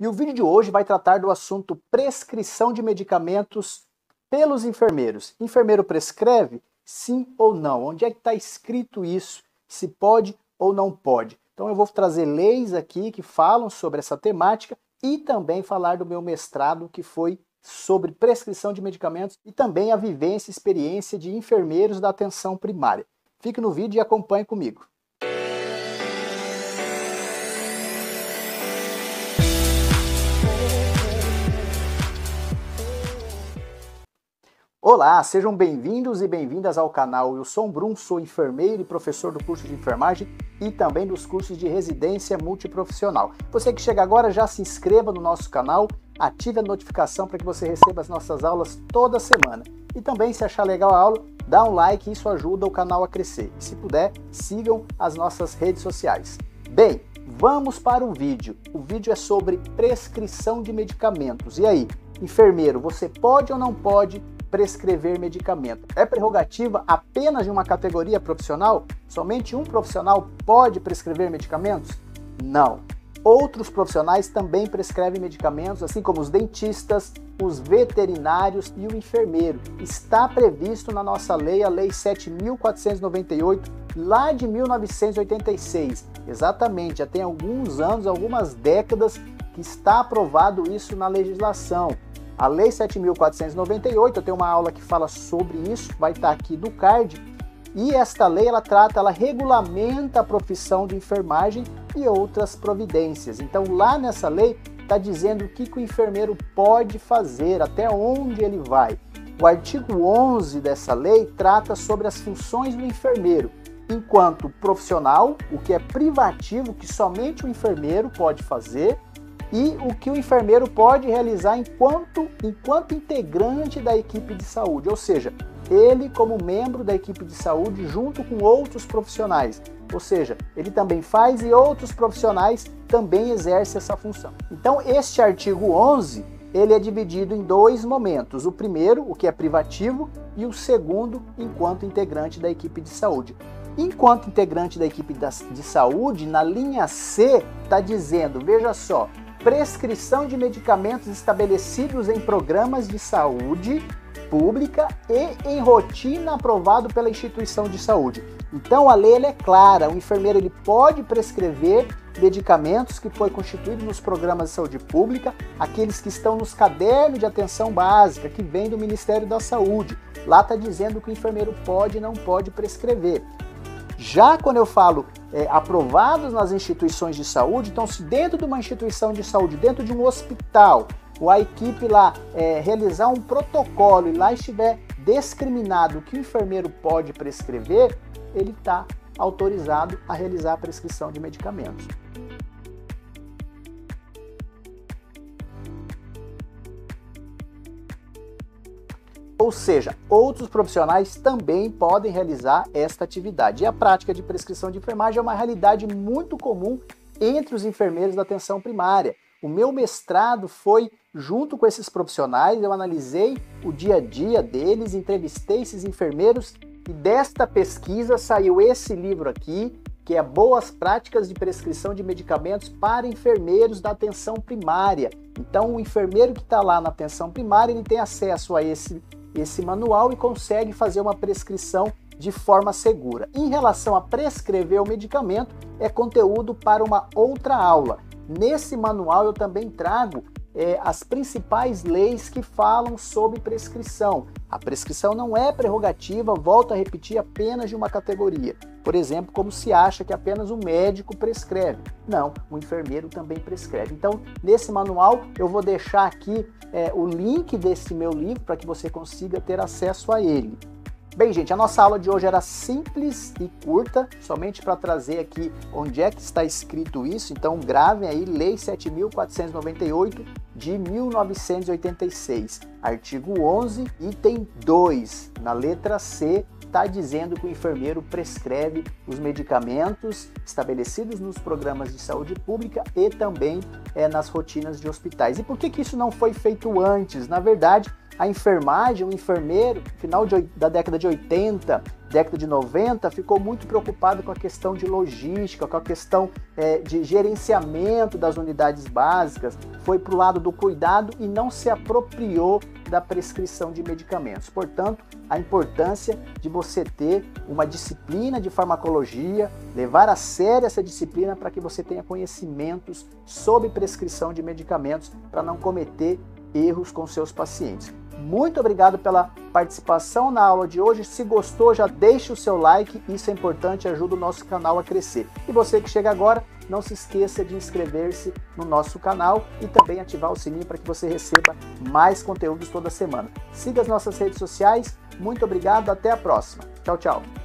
E o vídeo de hoje vai tratar do assunto prescrição de medicamentos pelos enfermeiros. Enfermeiro prescreve? Sim ou não? Onde é que está escrito isso? Se pode ou não pode? Então eu vou trazer leis aqui que falam sobre essa temática e também falar do meu mestrado que foi sobre prescrição de medicamentos e também a vivência e experiência de enfermeiros da atenção primária. Fique no vídeo e acompanhe comigo. Olá, sejam bem-vindos e bem-vindas ao canal. Eu sou o Brum, sou enfermeiro e professor do curso de enfermagem e também dos cursos de residência multiprofissional. Você que chega agora, já se inscreva no nosso canal, ative a notificação para que você receba as nossas aulas toda semana. E também, se achar legal a aula, dá um like, isso ajuda o canal a crescer. E se puder, sigam as nossas redes sociais. Bem, vamos para o vídeo. O vídeo é sobre prescrição de medicamentos. E aí, enfermeiro, você pode ou não pode prescrever medicamento. É prerrogativa apenas de uma categoria profissional? Somente um profissional pode prescrever medicamentos? Não. Outros profissionais também prescrevem medicamentos, assim como os dentistas, os veterinários e o enfermeiro. Está previsto na nossa lei, a Lei 7498, lá de 1986. Exatamente, já tem alguns anos, algumas décadas que está aprovado isso na legislação. A Lei 7.498, eu tenho uma aula que fala sobre isso, vai estar aqui do card. E esta lei, ela trata, ela regulamenta a profissão de enfermagem e outras providências. Então, lá nessa lei, está dizendo o que, que o enfermeiro pode fazer, até onde ele vai. O artigo 11 dessa lei trata sobre as funções do enfermeiro, enquanto profissional, o que é privativo, que somente o enfermeiro pode fazer, e o que o enfermeiro pode realizar enquanto, enquanto integrante da equipe de saúde, ou seja, ele como membro da equipe de saúde junto com outros profissionais. Ou seja, ele também faz e outros profissionais também exercem essa função. Então, este artigo 11, ele é dividido em dois momentos. O primeiro, o que é privativo, e o segundo, enquanto integrante da equipe de saúde. Enquanto integrante da equipe de saúde, na linha C, está dizendo, veja só, prescrição de medicamentos estabelecidos em programas de saúde pública e em rotina aprovado pela instituição de saúde. Então a lei é clara, o enfermeiro ele pode prescrever medicamentos que foi constituído nos programas de saúde pública, aqueles que estão nos cadernos de atenção básica que vem do Ministério da Saúde. Lá está dizendo que o enfermeiro pode e não pode prescrever. Já quando eu falo é, aprovados nas instituições de saúde, então se dentro de uma instituição de saúde, dentro de um hospital, a equipe lá é, realizar um protocolo e lá estiver discriminado o que o enfermeiro pode prescrever, ele está autorizado a realizar a prescrição de medicamentos. Ou seja, outros profissionais também podem realizar esta atividade. E a prática de prescrição de enfermagem é uma realidade muito comum entre os enfermeiros da atenção primária. O meu mestrado foi junto com esses profissionais, eu analisei o dia a dia deles, entrevistei esses enfermeiros e desta pesquisa saiu esse livro aqui, que é Boas Práticas de Prescrição de Medicamentos para Enfermeiros da Atenção Primária. Então, o enfermeiro que está lá na atenção primária, ele tem acesso a esse esse manual e consegue fazer uma prescrição de forma segura. Em relação a prescrever o medicamento, é conteúdo para uma outra aula. Nesse manual eu também trago é, as principais leis que falam sobre prescrição. A prescrição não é prerrogativa, volto a repetir, apenas de uma categoria. Por exemplo, como se acha que apenas o médico prescreve. Não, o enfermeiro também prescreve. Então, nesse manual, eu vou deixar aqui é, o link desse meu livro para que você consiga ter acesso a ele. Bem, gente, a nossa aula de hoje era simples e curta, somente para trazer aqui onde é que está escrito isso. Então, gravem aí Lei 7498 de 1986, artigo 11, item 2, na letra C, está dizendo que o enfermeiro prescreve os medicamentos estabelecidos nos programas de saúde pública e também é, nas rotinas de hospitais. E por que, que isso não foi feito antes? Na verdade, a enfermagem, o enfermeiro, final de, da década de 80, década de 90, ficou muito preocupado com a questão de logística, com a questão é, de gerenciamento das unidades básicas, foi para o lado do cuidado e não se apropriou da prescrição de medicamentos. Portanto, a importância de você ter uma disciplina de farmacologia, levar a sério essa disciplina para que você tenha conhecimentos sobre prescrição de medicamentos para não cometer erros com seus pacientes. Muito obrigado pela participação na aula de hoje. Se gostou, já deixe o seu like, isso é importante, ajuda o nosso canal a crescer. E você que chega agora, não se esqueça de inscrever-se no nosso canal e também ativar o sininho para que você receba mais conteúdos toda semana. Siga as nossas redes sociais. Muito obrigado, até a próxima. Tchau, tchau.